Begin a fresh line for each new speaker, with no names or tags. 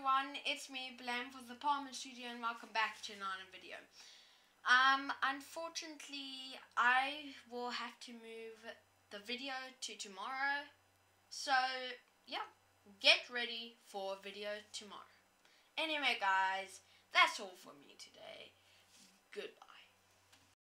everyone, it's me, Blaine for the Palmer Studio and welcome back to another video. Um, unfortunately, I will have to move the video to tomorrow. So, yeah, get ready for video tomorrow. Anyway, guys, that's all for me today.